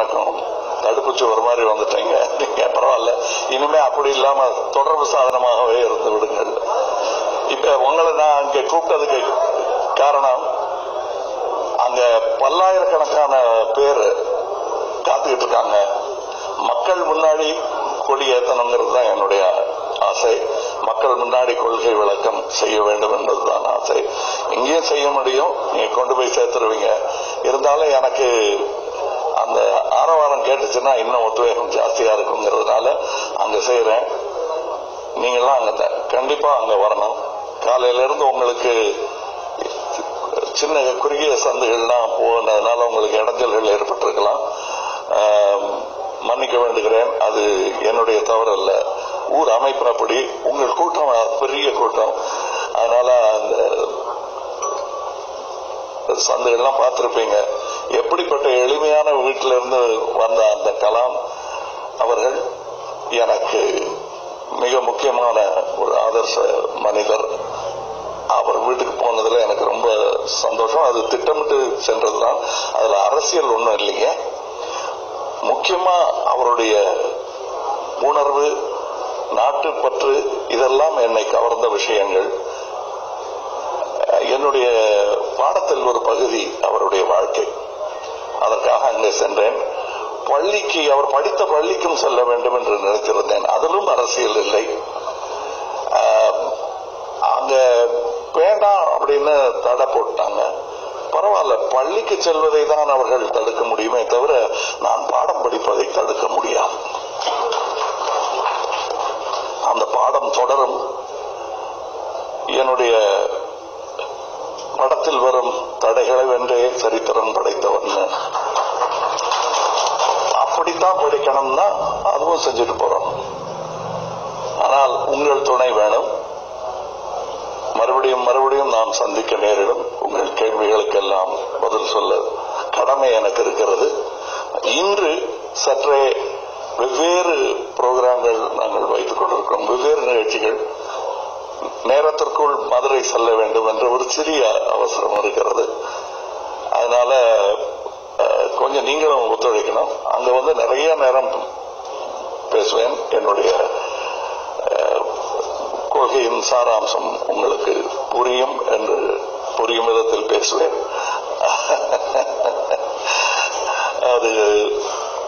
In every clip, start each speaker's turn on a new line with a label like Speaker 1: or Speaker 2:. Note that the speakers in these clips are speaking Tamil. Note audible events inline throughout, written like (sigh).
Speaker 1: வணக்கம் தடுப்புச்சு ஒரு மாதிரி வந்துட்டீங்க. நீங்க பரவாயில்ல. இனிமே அப்படி இல்லாம தொடர்பு சாதனமாகவே இருந்து விடுங்கள். இப்ப உங்களை நான் அங்க கூப்பிட்டதுக்கு காரணம் அங்க பல்லாயிரக்கணக்கான பேர் காத்துக்கிட்டு இருக்காங்க. மக்கள் முன்னாடி கொடி ஏத்தணுங்கிறது தான் என்னுடைய ஆசை. மக்கள் முன்னாடி கொள்கை விளக்கம் செய்ய வேண்டும் என்பதுதான் ஆசை. இங்கேயும் செய்ய முடியும். நீங்க கொண்டு போய் சேர்த்துருவீங்க. இருந்தாலும் எனக்கு அந்த ஆரவாரம் கேட்டுச்சுன்னா இன்னும் உத்வேகம் ஜாஸ்தியா இருக்குங்கிறதுனால அங்க செய்யறேன் நீங்களாம் அங்க கண்டிப்பா அங்க வரணும். காலையில இருந்து உங்களுக்கு சின்ன குறுகிய சந்துகள்லாம் போனதுனால உங்களுக்கு இடைஞ்சல்கள் ஏற்பட்டிருக்கலாம். மன்னிக்க வேண்டுகிறேன். அது என்னுடைய தவறு அல்ல ஊர் அமைப்பினப்படி உங்கள் கூட்டம் பெரிய கூட்டம். அதனால அந்த சந்துகள்லாம் பார்த்திருப்பீங்க. எப்படிப்பட்ட எளிமையான வீட்டிலிருந்து வந்த அந்த கலாம் அவர்கள் எனக்கு மிக முக்கியமான ஒரு ஆதர்ச மனிதர். அவர் வீட்டுக்கு போனதுல எனக்கு ரொம்ப சந்தோஷம். அது திட்டமிட்டு சென்றதுதான். அதுல அரசியல் ஒண்ணும் இல்லைங்க. முக்கியமா அவருடைய உணர்வு நாட்டுப்பற்று இதெல்லாம் என்னை கவர்ந்த விஷயங்கள். என்னுடைய பாடத்தில் ஒரு பகுதி அவருடைய வாழ்க்கை. அங்கே சென்றேன். பள்ளிக்கு அவர் படித்த பள்ளிக்கும் செல்ல வேண்டும் என்று நினைத்திருந்தேன். அதிலும் அரசியல் இல்லை. அங்க வேண்டாம் அப்படின்னு தடை போட்டாங்க. பரவாயில்ல பள்ளிக்கு செல்வதை தான் அவர்கள் தடுக்க முடியுமே தவிர நான் பாடம் படிப்பதை தடுக்க முடியாது. அந்த பாடம் தொடரும். என்னுடைய படத்தில் வரும் தடைகளை வென்றே சரித்திரம் படைத்தவன் அப்படித்தான் படிக்கணும்னா அதுவும் செஞ்சுட்டு போறோம். ஆனால் உங்கள் துணை வேணும். மறுபடியும் மறுபடியும் நாம் சந்திக்க நேரிடும். உங்கள் கேள்விகளுக்கெல்லாம் பதில் சொல்ல கடமை எனக்கு இருக்கிறது. இன்று சற்றே வெவ்வேறு புரோகிராம்கள் நாங்கள் வைத்துக் கொண்டிருக்கிறோம். வெவ்வேறு நிகழ்ச்சிகள். நேரத்திற்குள் மதுரை செல்ல வேண்டும் என்ற ஒரு சிறிய அவசரம் இருக்கிறது. அதனால கொஞ்சம் நீங்களும் ஒத்துழைக்கணும். அங்க வந்து நிறைய நேரம் பேசுவேன். என்னுடைய கொள்கையின் சாராம்சம் உங்களுக்கு புரியும் என்று புரியும் விதத்தில் பேசுவேன். (laughs) அது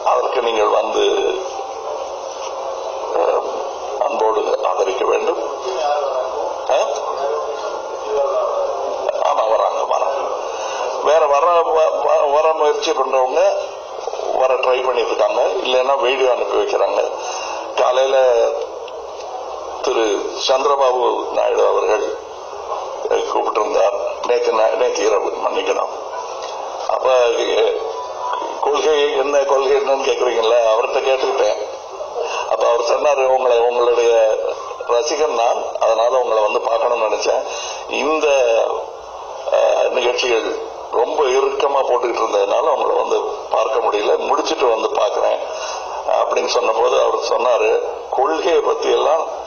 Speaker 1: அதற்கு நீங்கள் வந்து அன்போடு ஆதரிக்க வேண்டும். முயற்சி பண்றவங்க வர ட்ரை பண்ணிட்டு இருக்காங்க இல்லைன்னா வீடியோ அனுப்பி வைக்கிறாங்க. காலையில திரு சந்திரபாபு நாயுடு அவர்கள் கூப்பிட்டிருந்தார். நேற்று நேற்று இரவு மன்னிக்கணும் அப்ப கொள்கை என்ன கொள்கை என்னன்னு கேக்குறீங்களா அவர்கிட்ட கேட்டுக்கிட்டேன். அப்ப அவர் சொன்னாரு உங்களை உங்களுடைய ரசிகன் நான். அதனால உங்களை வந்து பார்க்கணும்னு நினைச்சேன். இந்த நிகழ்ச்சிகள் ரொம்ப இறுக்கமா போட்டுக்கிட்டு இருந்ததுனால அவங்கள வந்து பார்க்க முடியல. முடிச்சிட்டு வந்து பார்க்குறேன். அப்படின்னு சொன்னபோது அவர் சொன்னாரு கொள்கையை பத்தி எல்லாம்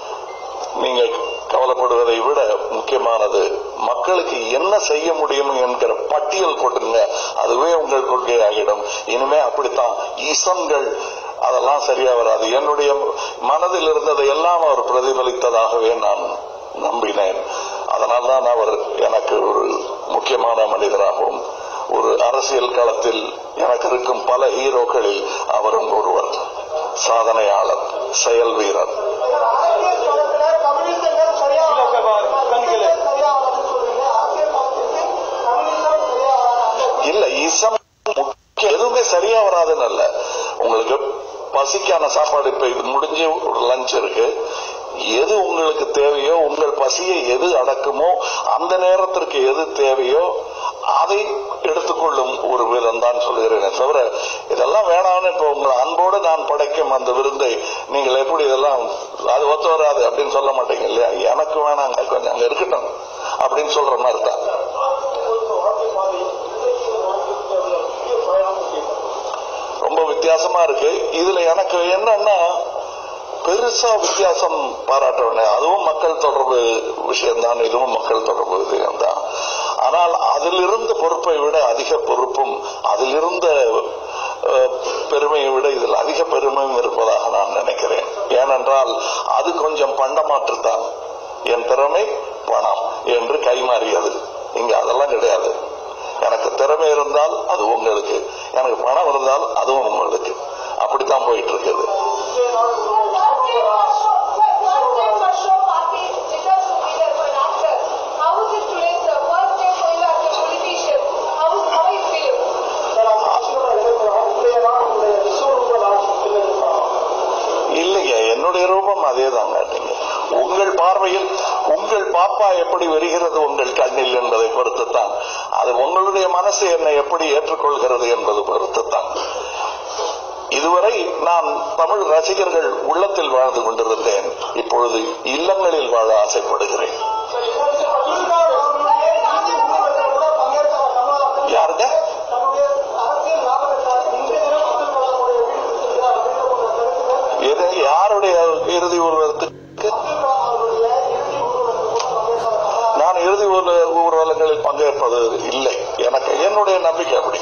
Speaker 1: நீங்க கவலைப்படுவதை விட முக்கியமானது மக்களுக்கு என்ன செய்ய முடியும் என்கிற பட்டியல் கொடுங்க அதுவே உங்கள் கொள்கையாகிடும். இனிமே அப்படித்தான். ஈசன்கள் அதெல்லாம் சரியா வராது. என்னுடைய மனதில் இருந்ததை எல்லாம் அவர் பிரதிபலித்ததாகவே நான் நம்பினேன். அதனால்தான் அவர் எனக்கு ஒரு முக்கியமான மனிதராகவும் ஒரு அரசியல் களத்தில் எனக்கு இருக்கும் பல ஹீரோக்களில் அவரும் ஒருவர். சாதனையாளர் செயல் வீரர்.
Speaker 2: இல்ல,
Speaker 1: இசம் எதுவுமே சரியா வராதுன்னு அல்ல. உங்களுக்கு பசிக்கான சாப்பாடு இப்ப இது முடிஞ்சு ஒரு லஞ்ச் இருக்கு. எது உங்களுக்கு தேவையோ உங்கள் பசியை எது அடக்குமோ அந்த நேரத்திற்கு எது தேவையோ அதை எடுத்துக்கொள்ளும் ஒரு வீரன் தான் சொல்கிறேனே தவிர இதெல்லாம் வேணாம்னு இப்ப உங்களை அன்போடு நான் படைக்கும் அந்த விருந்தை நீங்கள் எப்படி இதெல்லாம் அது ஒத்து வராது அப்படின்னு சொல்ல மாட்டீங்க இல்லையா? எனக்கு வேணாங்க கொஞ்சம் அங்க இருக்கட்டும் அப்படின்னு சொல்ற மாதிரி தான். ரொம்ப வித்தியாசமா இருக்கு. இதுல எனக்கு என்னன்னா பெருசா வித்தியாசம் பாராட்ட அதுவும் மக்கள் தொடர்பு விஷயம்தான் இதுவும் மக்கள் தொடர்பு விஷயம்தான். ஆனால் அதிலிருந்த பொறுப்பை விட அதிக பொறுப்பும் அதிலிருந்த பெருமையை விட இதில் அதிக பெருமையும் இருப்பதாக நான் நினைக்கிறேன். ஏனென்றால் அது கொஞ்சம் பண்டமாற்றுத்தான். என் திறமை பணம் என்று கைமாறியது. இங்க அதெல்லாம் கிடையாது. எனக்கு திறமை இருந்தால் அது உங்களுக்கு. எனக்கு பணம் இருந்தால் அதுவும் உங்களுக்கு. அப்படித்தான் போயிட்டு இருக்குது. மனசு என்னை எப்படி ஏற்றுக்கொள்கிறது என்பது பொறுத்துத்தான். இதுவரை நான் தமிழ் ரசிகர்கள் உள்ளத்தில் வாழ்ந்து கொண்டிருந்தேன். இப்பொழுது இல்லங்களில் வாழ ஆசைப்படுகிறேன். யாருங்க? எது? யாருடைய இறுதி ஊர்வலத்துக்கு? நான் இறுதி ஊர்வ- ஊர்வலங்களில் பங்கேற்பது இல்லை. எனக்கு என்னுடைய நம்பிக்கை அப்படி.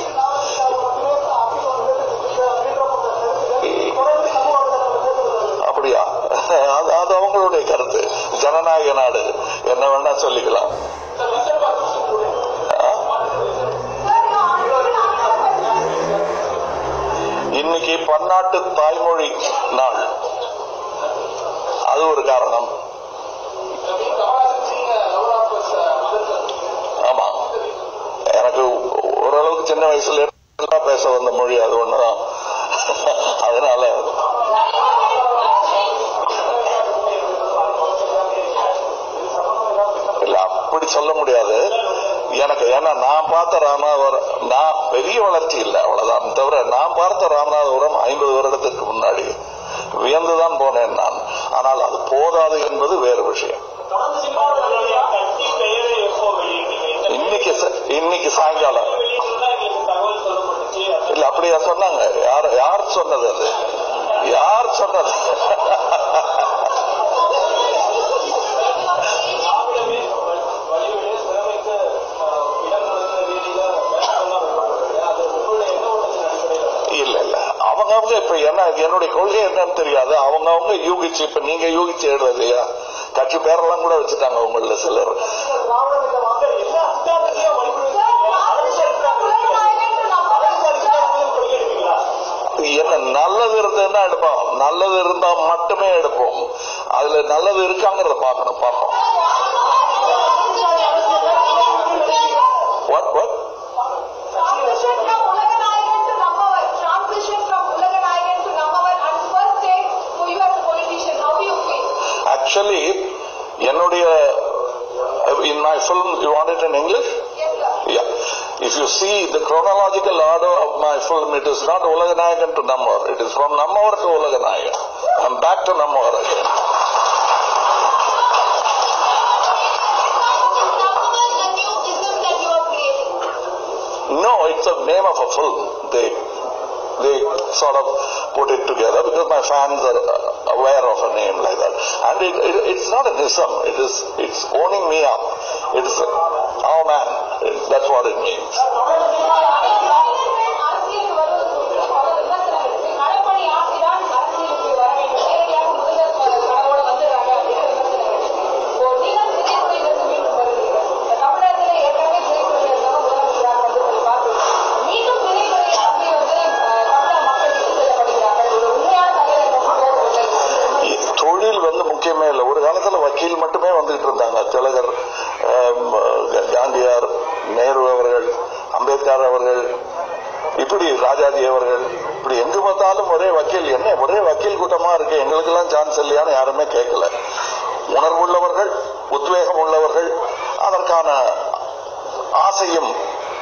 Speaker 1: அப்படியா? அது அது அவங்களுடைய கருத்து. ஜனநாயக நாடு. என்ன வேணா சொல்லிக்கலாம். இன்னைக்கு பன்னாட்டு தாய்மொழி நாள். அது ஒரு காரணம். சொல்ல முடியாது. எனக்கு ஏன்னா நான் பார்த்த ராமநாதபுரம் நான் பெரிய வளர்ச்சி இல்லை அவ்வளவுதான். தவிர நான் பார்த்த ராமநாதபுரம் ஐம்பது வருடத்திற்கு முன்னாடி வியந்துதான் போனேன் நான். ஆனால் அது போதாது என்பது வேறு விஷயம். இன்னைக்கு இன்னைக்கு சாயங்காலம். இல்ல அப்படியா சொன்னாங்க. யார் யார் சொன்னது அது? யார் சொன்னது? அவங்க இப்ப என்ன என்னுடைய கொள்கை என்னன்னு தெரியாது. அவங்க அவங்க யூகிச்சு இப்ப நீங்க யூகிச்சு எழுதுறது இல்லையா? கட்சி பேரெல்லாம் கூட வச்சுட்டாங்க உங்கள சிலர். என்ன நல்லது இருந்ததுன்னா எடுப்போம்? நல்லது இருந்தா மட்டுமே எடுப்போம். அதுல நல்லது இருக்காங்கிறத பார்க்கணும் பார்ப்போம். வாட் வாட் ஆக்சுவலி என்னுடைய in my film you want it in English
Speaker 2: Yes, sir.
Speaker 1: Yeah. If you see the chronological order of my film, it is not Ulaganayagan to Nammar. It is from Nammar to Ulaganayagan. I'm back to Nammar again.
Speaker 2: Nammawar, a new ism that you are creating.
Speaker 1: No, it's the name of a film. They they sort of put it together because my fans are uh, aware of a name like that. And it, it, it's not an ism. It is it's owning me up. It is oh man. It- that's what it means. பார்த்தாலும் ஒரே வக்கீல். என்ன? ஒரே வக்கீல் கூட்டமா இருக்கு. எங்களுக்கெல்லாம் சான்ஸ் இல்லையான்னு யாருமே கேட்கல. உணர்வுள்ளவர்கள் உத்வேகம் உள்ளவர்கள் அதற்கான ஆசையும்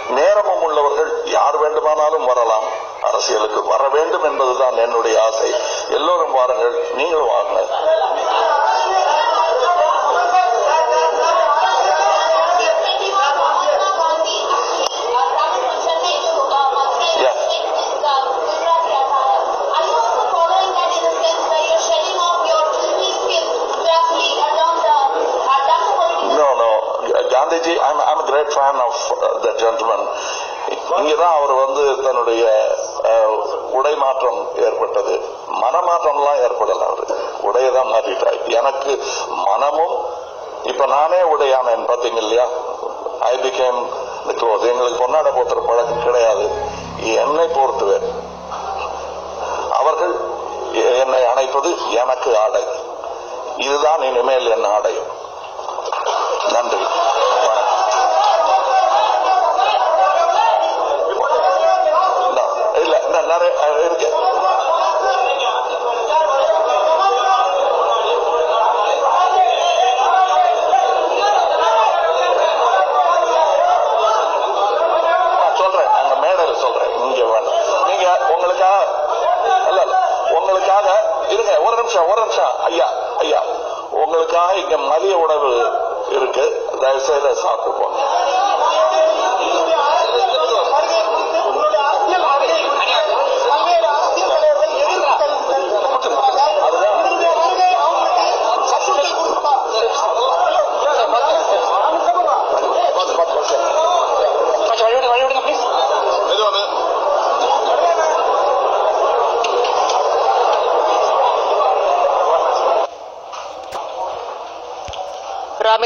Speaker 1: நேரமும் உள்ளவர்கள் யார் வேண்டுமானாலும் வரலாம். அரசியலுக்கு வர வேண்டும் என்பதுதான் என்னுடைய ஆசை. எல்லோரும் வாருங்கள். நீங்களும் வாருங்கள். தன்னுடைய உடை மாற்றம் ஏற்பட்டது. மனமாற்றம்லாம் ஏற்படல அவரு. உடையை தான் மாற்றிட்டார். எனக்கு மனமும் இப்ப நானே உடையானேன் பாத்தீங்க இல்லையா? ஐ பிகேம் க்ளோஸ் எங்களுக்கு கொண்டாட போத்துற பழக்கம் கிடையாது. என்னை பொறுத்தவர் அவர்கள் என்னை அணைப்பது எனக்கு ஆடை. இதுதான் இனிமேல் என் ஆடை. மேடையில் இங்க நீங்க உங்களுக்காக அல்ல உங்களுக்காக இருங்க ஒரு நிமிஷம் ஒரு நிமிஷம். ஐயா ஐயா. உங்களுக்காக இங்க மதிய உணவு இருக்கு. தயவுசெய்து சாப்பிட்டு போங்க.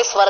Speaker 3: Rameswaran